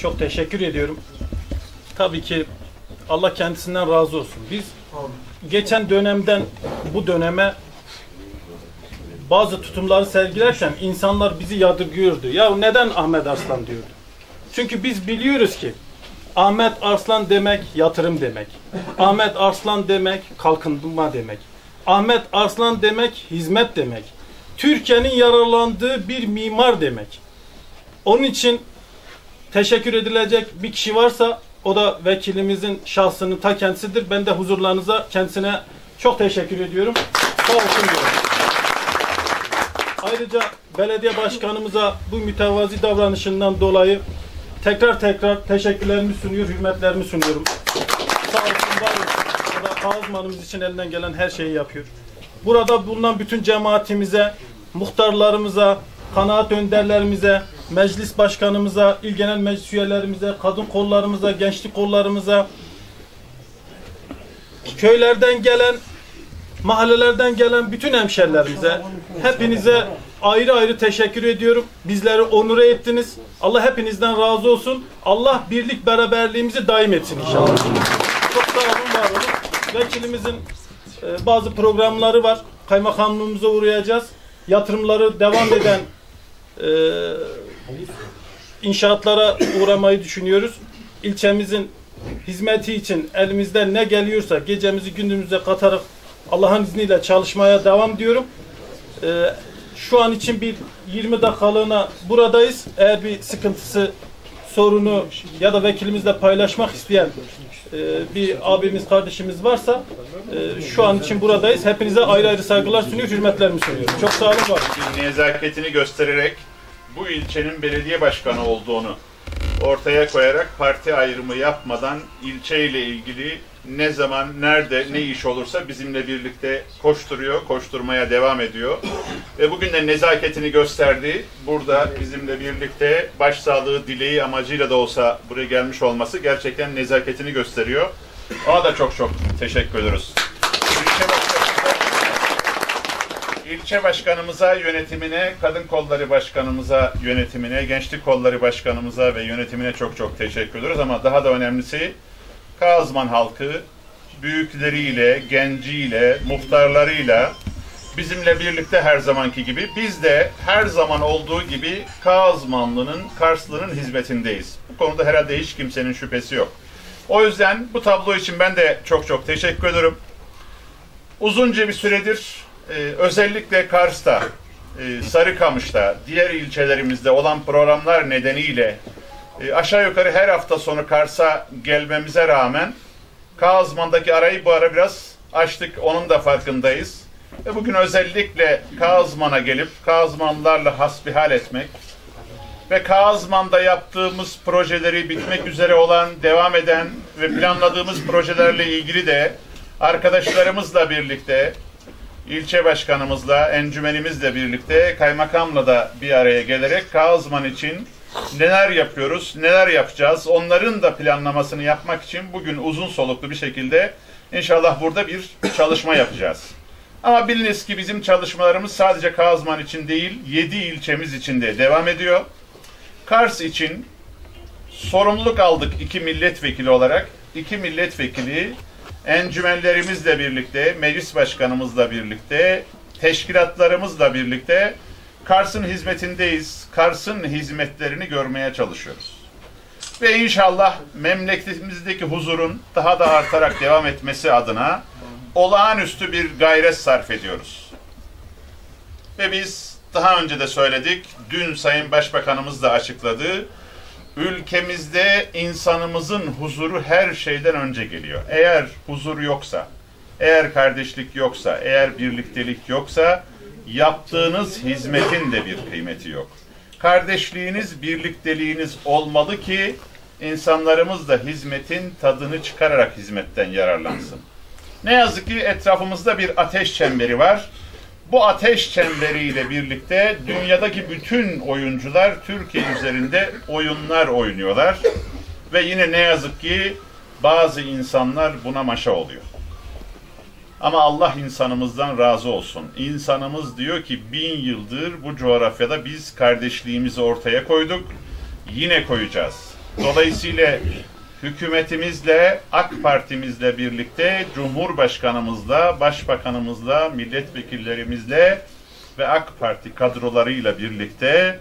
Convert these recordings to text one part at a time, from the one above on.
çok teşekkür ediyorum. Tabii ki Allah kendisinden razı olsun. Biz geçen dönemden bu döneme bazı tutumları sergilerken insanlar bizi yadırgıyordu. Ya neden Ahmet Arslan diyordu. Çünkü biz biliyoruz ki Ahmet Arslan demek yatırım demek. Ahmet Arslan demek kalkınma demek. Ahmet Arslan demek hizmet demek. Türkiye'nin yararlandığı bir mimar demek. Onun için teşekkür edilecek bir kişi varsa o da vekilimizin şahsının ta kendisidir. Ben de huzurlarınıza kendisine çok teşekkür ediyorum. Sağ olsun diyorum. Ayrıca belediye başkanımıza bu mütevazi davranışından dolayı tekrar tekrar teşekkürlerimi sunuyor, hürmetlerimi sunuyorum. Sağ olsun, var olsun. Da Kağızmanımız için elinden gelen her şeyi yapıyor. Burada bulunan bütün cemaatimize, muhtarlarımıza, kanaat önderlerimize, meclis başkanımıza, il genel meclis üyelerimize, kadın kollarımıza, gençlik kollarımıza, köylerden gelen, mahallelerden gelen bütün hemşerilerimize, hepinize ayrı ayrı teşekkür ediyorum. Bizleri onure ettiniz. Allah hepinizden razı olsun. Allah birlik beraberliğimizi daim etsin inşallah. Çok sağ olun, var olun. Vekilimizin e, bazı programları var. Kaymakamlığımıza uğrayacağız. Yatırımları devam eden e, inşaatlara uğramayı düşünüyoruz. İlçemizin hizmeti için elimizden ne geliyorsa gecemizi gündüzümüze katarak Allah'ın izniyle çalışmaya devam diyorum. Ee, şu an için bir 20 dakikalığına buradayız. Eğer bir sıkıntısı, sorunu ya da vekilimizle paylaşmak isteyen e, bir abimiz, kardeşimiz varsa e, şu an için buradayız. Hepinize ayrı ayrı saygılar sunuyor, hürmetlerimi sunuyorum. Çok sağ olun, var nezaketini göstererek bu ilçenin belediye başkanı olduğunu ortaya koyarak parti ayrımı yapmadan ilçeyle ilgili ne zaman, nerede, ne iş olursa bizimle birlikte koşturuyor, koşturmaya devam ediyor. Ve bugün de nezaketini gösterdi. Burada bizimle birlikte başsağlığı dileği amacıyla da olsa buraya gelmiş olması gerçekten nezaketini gösteriyor. Ona da çok çok teşekkür ediyoruz. İlçe başkanımıza, ilçe başkanımıza, yönetimine, kadın kolları başkanımıza, yönetimine, gençlik kolları başkanımıza ve yönetimine çok çok teşekkür ediyoruz. Ama daha da önemlisi Kazman halkı büyükleriyle, genciyle, muhtarlarıyla bizimle birlikte her zamanki gibi biz de her zaman olduğu gibi Kazmanlı'nın, Karslı'nın hizmetindeyiz. Bu konuda herhalde hiç kimsenin şüphesi yok. O yüzden bu tablo için ben de çok çok teşekkür ederim. Uzunca bir süredir e, özellikle Kars'ta, e, Sarıkamış'ta, diğer ilçelerimizde olan programlar nedeniyle e, aşağı yukarı her hafta sonu Kars'a gelmemize rağmen Kazman'daki arayı bu ara biraz açtık. Onun da farkındayız. Ve bugün özellikle Kazman'a gelip Kazmanlarla hasbihal etmek ve Kazman'da yaptığımız projeleri bitmek üzere olan, devam eden ve planladığımız projelerle ilgili de arkadaşlarımızla birlikte ilçe başkanımızla, encümenimizle birlikte, kaymakamla da bir araya gelerek Kazman için neler yapıyoruz, neler yapacağız, onların da planlamasını yapmak için bugün uzun soluklu bir şekilde inşallah burada bir çalışma yapacağız. Ama biliniz ki bizim çalışmalarımız sadece Kazman için değil, 7 ilçemiz için de devam ediyor. Kars için sorumluluk aldık iki milletvekili olarak. İki milletvekili encümenlerimizle birlikte, meclis başkanımızla birlikte, teşkilatlarımızla birlikte Kars'ın hizmetindeyiz. Kars'ın hizmetlerini görmeye çalışıyoruz. Ve inşallah memleketimizdeki huzurun daha da artarak devam etmesi adına olağanüstü bir gayret sarf ediyoruz. Ve biz daha önce de söyledik, dün Sayın Başbakanımız da açıkladı. Ülkemizde insanımızın huzuru her şeyden önce geliyor. Eğer huzur yoksa, eğer kardeşlik yoksa, eğer birliktelik yoksa yaptığınız hizmetin de bir kıymeti yok. Kardeşliğiniz, birlikteliğiniz olmalı ki insanlarımız da hizmetin tadını çıkararak hizmetten yararlansın. Ne yazık ki etrafımızda bir ateş çemberi var. Bu ateş çemberiyle birlikte dünyadaki bütün oyuncular Türkiye üzerinde oyunlar oynuyorlar. Ve yine ne yazık ki bazı insanlar buna maşa oluyor. Ama Allah insanımızdan razı olsun. İnsanımız diyor ki bin yıldır bu coğrafyada biz kardeşliğimizi ortaya koyduk. Yine koyacağız. Dolayısıyla hükümetimizle, AK Parti'mizle birlikte, Cumhurbaşkanımızla, Başbakanımızla, milletvekillerimizle ve AK Parti kadrolarıyla birlikte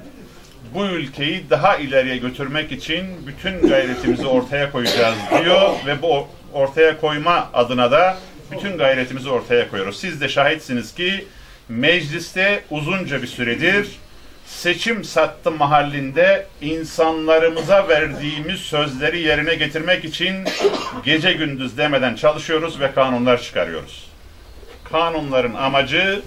bu ülkeyi daha ileriye götürmek için bütün gayretimizi ortaya koyacağız diyor ve bu ortaya koyma adına da bütün gayretimizi ortaya koyuyoruz. Siz de şahitsiniz ki mecliste uzunca bir süredir seçim sattı mahallinde insanlarımıza verdiğimiz sözleri yerine getirmek için gece gündüz demeden çalışıyoruz ve kanunlar çıkarıyoruz. Kanunların amacı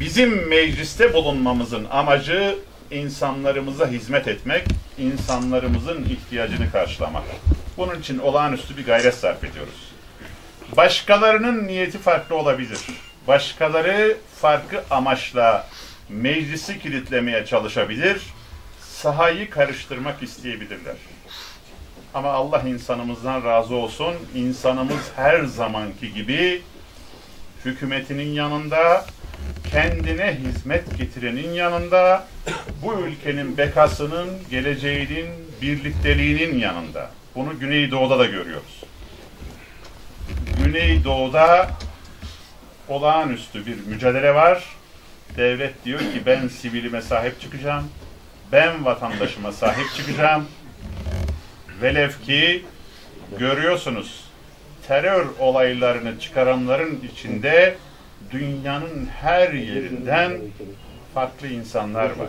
bizim mecliste bulunmamızın amacı insanlarımıza hizmet etmek, insanlarımızın ihtiyacını karşılamak. Bunun için olağanüstü bir gayret sarf ediyoruz. Başkalarının niyeti farklı olabilir. Başkaları farklı amaçla meclisi kilitlemeye çalışabilir, sahayı karıştırmak isteyebilirler. Ama Allah insanımızdan razı olsun. İnsanımız her zamanki gibi hükümetinin yanında, kendine hizmet getirenin yanında, bu ülkenin bekasının, geleceğinin, birlikteliğinin yanında. Bunu Güneydoğu'da da görüyoruz. Güneydoğu'da olağanüstü bir mücadele var. Devlet diyor ki ben sivilime sahip çıkacağım. Ben vatandaşıma sahip çıkacağım. Velev ki görüyorsunuz terör olaylarını çıkaranların içinde dünyanın her yerinden farklı insanlar var.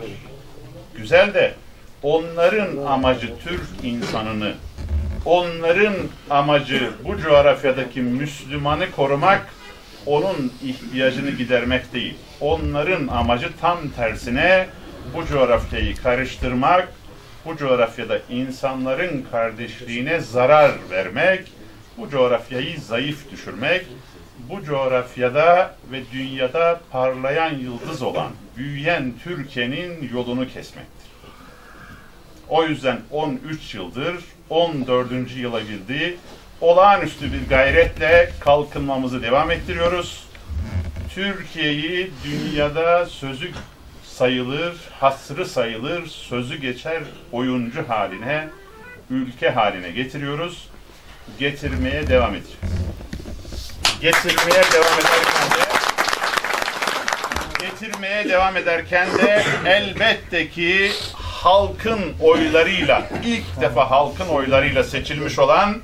Güzel de onların amacı Türk insanını, onların amacı bu coğrafyadaki Müslümanı korumak, onun ihtiyacını gidermek değil. Onların amacı tam tersine bu coğrafyayı karıştırmak, bu coğrafyada insanların kardeşliğine zarar vermek, bu coğrafyayı zayıf düşürmek, bu coğrafyada ve dünyada parlayan yıldız olan, büyüyen Türkiye'nin yolunu kesmektir. O yüzden 13 yıldır 14. yıla girdi. Olağanüstü bir gayretle kalkınmamızı devam ettiriyoruz. Türkiye'yi dünyada sözü sayılır, hasrı sayılır, sözü geçer oyuncu haline, ülke haline getiriyoruz. Getirmeye devam edeceğiz. Getirmeye devam ederken de getirmeye devam ederken de elbette ki halkın oylarıyla ilk defa halkın oylarıyla seçilmiş olan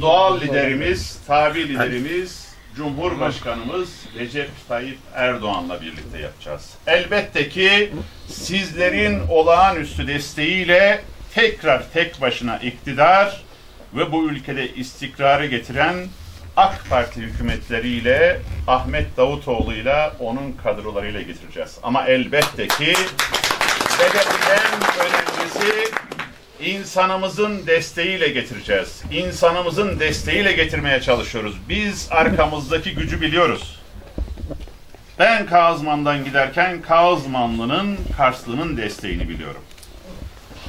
doğal liderimiz, tabi liderimiz, Cumhurbaşkanımız Recep Tayyip Erdoğan'la birlikte yapacağız. Elbette ki sizlerin olağanüstü desteğiyle tekrar tek başına iktidar ve bu ülkede istikrarı getiren AK Parti hükümetleriyle Ahmet Davutoğlu'yla onun kadrolarıyla getireceğiz. Ama elbette ki ve de en önemlisi insanımızın desteğiyle getireceğiz. İnsanımızın desteğiyle getirmeye çalışıyoruz. Biz arkamızdaki gücü biliyoruz. Ben Kazman'dan giderken Kazmanlı'nın, Karslı'nın desteğini biliyorum.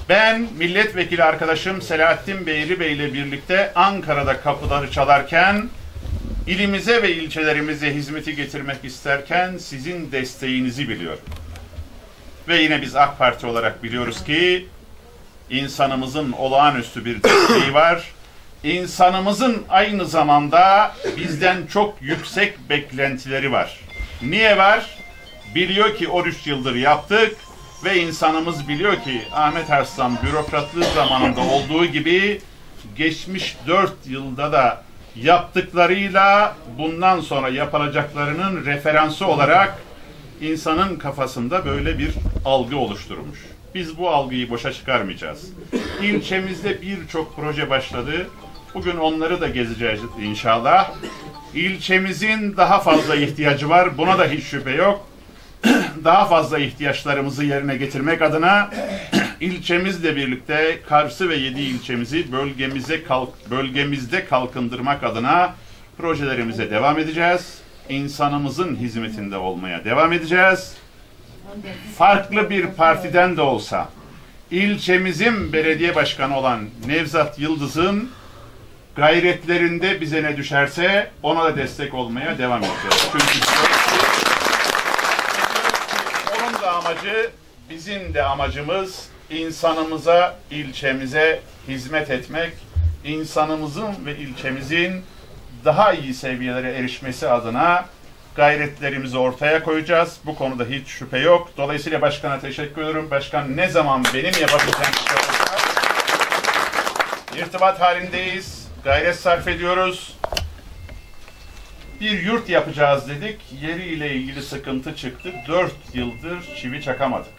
Ben milletvekili arkadaşım Selahattin Beyri Bey ile birlikte Ankara'da kapıları çalarken ilimize ve ilçelerimize hizmeti getirmek isterken sizin desteğinizi biliyorum. Ve yine biz AK Parti olarak biliyoruz ki insanımızın olağanüstü bir desteği var. İnsanımızın aynı zamanda bizden çok yüksek beklentileri var. Niye var? Biliyor ki 13 yıldır yaptık ve insanımız biliyor ki Ahmet Arslan bürokratlığı zamanında olduğu gibi geçmiş 4 yılda da yaptıklarıyla bundan sonra yapılacaklarının referansı olarak insanın kafasında böyle bir algı oluşturmuş. Biz bu algıyı boşa çıkarmayacağız. İlçemizde birçok proje başladı. Bugün onları da gezeceğiz inşallah. İlçemizin daha fazla ihtiyacı var. Buna da hiç şüphe yok. daha fazla ihtiyaçlarımızı yerine getirmek adına ilçemizle birlikte Kars'ı ve yedi ilçemizi bölgemize kalk, bölgemizde kalkındırmak adına projelerimize devam edeceğiz. İnsanımızın hizmetinde olmaya devam edeceğiz. Farklı bir partiden de olsa ilçemizin belediye başkanı olan Nevzat Yıldız'ın gayretlerinde bize ne düşerse ona da destek olmaya devam edeceğiz. Çünkü onun da amacı bizim de amacımız insanımıza, ilçemize hizmet etmek, insanımızın ve ilçemizin daha iyi seviyelere erişmesi adına gayretlerimizi ortaya koyacağız. Bu konuda hiç şüphe yok. Dolayısıyla başkana teşekkür ediyorum. Başkan ne zaman benim yapabileceğim şey irtibat halindeyiz. Gayret sarf ediyoruz. Bir yurt yapacağız dedik. Yeriyle ilgili sıkıntı çıktı. Dört yıldır çivi çakamadık.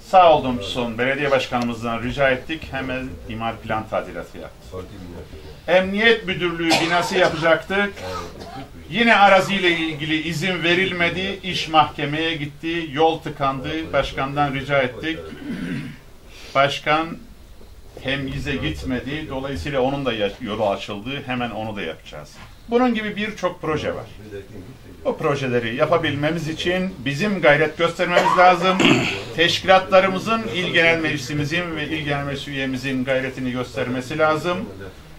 Sağ olun son belediye başkanımızdan rica ettik. Hemen imar plan tadilatı yaptı. Emniyet Müdürlüğü binası yapacaktık. Yine araziyle ilgili izin verilmedi. İş mahkemeye gitti. Yol tıkandı. Başkandan rica ettik. Başkan temyize gitmedi. Dolayısıyla onun da yolu açıldı. Hemen onu da yapacağız. Bunun gibi birçok proje var. Bu projeleri yapabilmemiz için bizim gayret göstermemiz lazım. Teşkilatlarımızın, İl Genel Meclisimizin ve İl Genel Meclis üyemizin gayretini göstermesi lazım.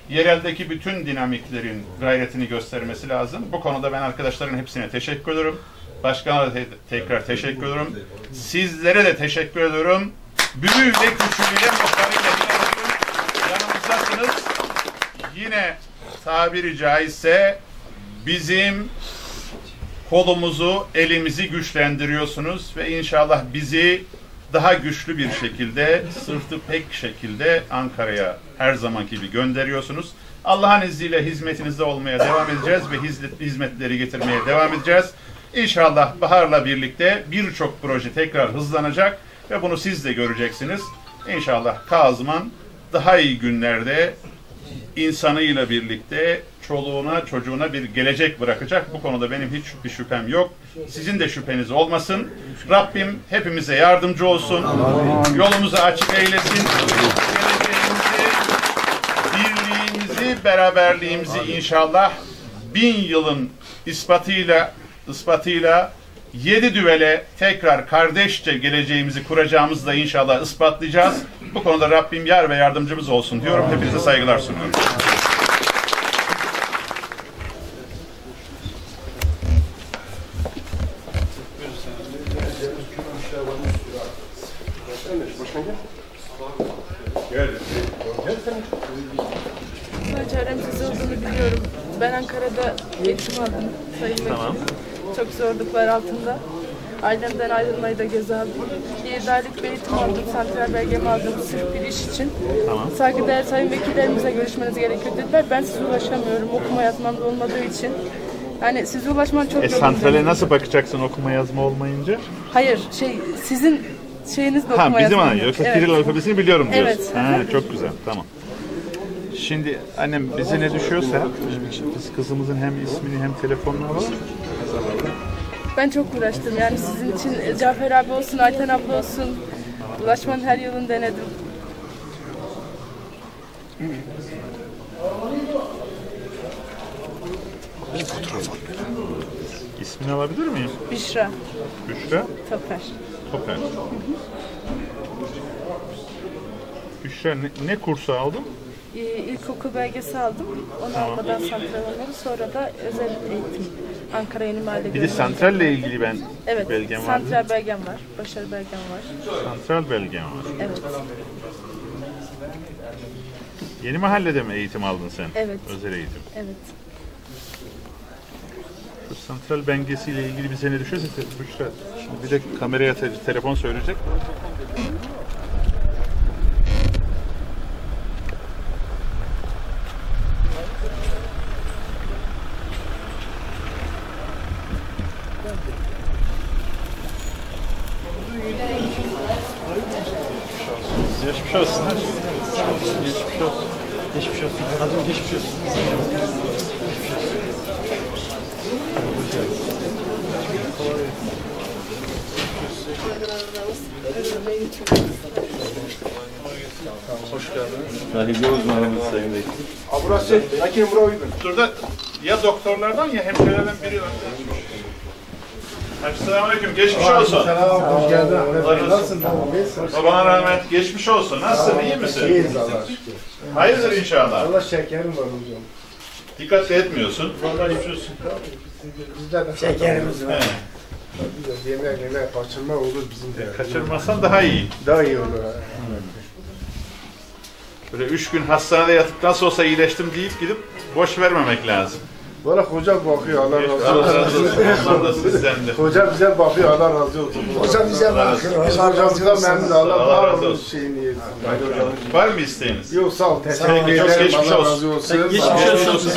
Yereldeki bütün dinamiklerin gayretini göstermesi lazım. Bu konuda ben arkadaşların hepsine teşekkür ediyorum. Başkana da te- tekrar teşekkür ediyorum. Sizlere de teşekkür ediyorum. Büyüğüyle küçüğüyle muhtarıyla yine bugün yanımızdasınız. Yine tabiri caizse bizim kolumuzu, elimizi güçlendiriyorsunuz ve inşallah bizi daha güçlü bir şekilde, sırtı pek şekilde Ankara'ya her zamanki gibi gönderiyorsunuz. Allah'ın izniyle hizmetinizde olmaya devam edeceğiz ve hizmet- hizmetleri getirmeye devam edeceğiz. İnşallah Bahar'la birlikte birçok proje tekrar hızlanacak ve bunu siz de göreceksiniz. İnşallah Kazman daha iyi günlerde insanıyla birlikte çoluğuna çocuğuna bir gelecek bırakacak. Bu konuda benim hiç bir şüphem yok. Sizin de şüpheniz olmasın. Rabbim hepimize yardımcı olsun. Yolumuzu açık eylesin. Geleceğimizi, birliğimizi, beraberliğimizi inşallah bin yılın ispatıyla ispatıyla yedi düvele tekrar kardeşçe geleceğimizi kuracağımızı da inşallah ispatlayacağız. Bu konuda Rabbim yar ve yardımcımız olsun diyorum. Hepinize saygılar sunuyorum. Çarem siz olduğunu biliyorum. Ben Ankara'da eğitim aldım Sayın Vekilim. Çok zorluklar altında. Ailemden ayrılmayı da göze aldım. Aylık bir eğitim aldım. Santral belgemi aldım sırf bir iş için. Saygıdeğer sayın vekillerimize görüşmeniz gerekiyor dediler. Ben size ulaşamıyorum okuma yazmam da olmadığı için. Yani size ulaşmam çok E santrale nasıl bakacaksın okuma yazma olmayınca? Hayır şey sizin şeyiniz de okuma Ha bizim yazmam ana yok. yoksa Evet. Kiril alfabesini biliyorum diyorsun. Evet. Ha, çok güzel tamam. Şimdi annem bize ne düşüyorsa biz kızımızın hem ismini hem telefonunu alalım. Ben çok uğraştım yani sizin için Cafer abi olsun, Ayten abla olsun. Ulaşmanın her yolunu denedim. İsmini alabilir miyim? Büşra, Büşra Taper. Toper. Büşra ne, ne kursu aldın? Ee, İlkokul belgesi aldım. Onu almadan santral olmadı. Sonra da özel eğitim. Ankara Yeni Mahalle Bir de Gönüllü. santralle ilgili ben Evet, belgem var. santral belgem var. Başarı belgem var. Santral belgem var. Evet, Yeni mahallede mi eğitim aldın sen? Evet. Özel eğitim. evet. Şu santral belgesiyle ilgili bir sene düşerse Büşra. Şimdi bir de kameraya te- telefon söyleyecek. Geçmiş olsun. Geçmiş olsun. Geçmiş olsun. Adım geçmiş olsun. Sahibi uzmanımız Sayın Bey. Burası, Lakin bura uygun. Şurada ya doktorlardan ya hemşirelerden biri önde. Selamünaleyküm. Geçmiş olsun. Selam, hoş geldin Allah Nasılsın? Babana rahmet. Geçmiş olsun. Nasılsın? İyi misin? İyiyiz Allah'a şükür. Hayırdır inşallah. Allah şekerim var hocam. Dikkat etmiyorsun. Vallahi de şekerimiz var. Yemek yemek kaçırma olur bizim de. Kaçırmasan daha iyi. Daha iyi olur. Böyle üç gün hastanede yatıp nasıl olsa iyileştim deyip gidip boş vermemek lazım. Valla hoca bakıyor Allah razı Allah razı olsun. olsun. Hoca bize bakıyor Allah razı olsun. Hoca bize bakıyor. Biz Allah razı hocamızdan memnun Allah razı olsun. Var mı isteğiniz? Yok sağ ol. Teşekkür ederim. geçmiş Allah olsun. razı olsun. Geçmiş olsun. Geçmiş olsun.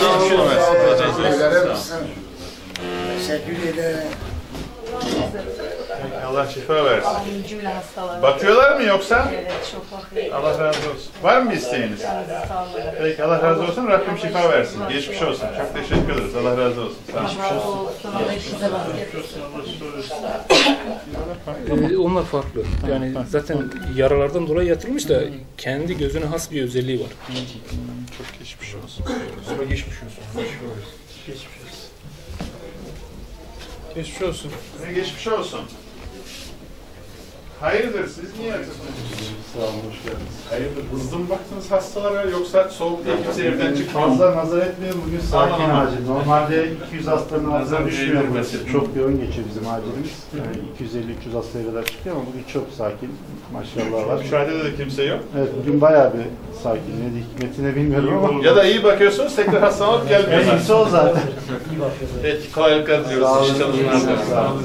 Teşekkür ederim. Allah şifa versin. Cümle hastalara. Bakıyorlar mı yoksa? Evet çok bakıyor. Allah razı olsun. Var mı isteğiniz? Sağ olun. Peki Allah razı olsun. Rabbim şifa versin. Geçmiş olsun. Çok teşekkür ederiz. Allah razı olsun. Sağ olun. Razı olsun. Allah Ee, onlar farklı. Yani zaten yaralardan dolayı yatırılmış da kendi gözüne has bir özelliği var. Çok geçmiş olsun. Geçmiş olsun. Geçmiş olsun. Size geçmiş olsun. Hayırdır siz niye yatırdınız? Sağ olun, hoş geldiniz. Hayırdır hızlı mı baktınız hastalara yoksa soğuk diye kimse evden mu? Fazla nazar etmeyin bugün sakin Aman. acil. Normalde 200 hastanın Nazar altına düşmüyor değdirmesin. burası. Çok yoğun geçiyor bizim acilimiz. Yani 250-300 hastaya kadar çıkıyor ama bugün çok sakin. Maşallah var. Müşahedede de kimse yok. Evet bugün bayağı bir sakin. Ne hikmetine bilmiyorum ama. Ya da iyi bakıyorsunuz tekrar hasta alıp En gelmiyorlar. iyisi o zaten. Peki kolaylıklar diliyoruz. Sağ olun. İyi çalışmalar. Sağ olun.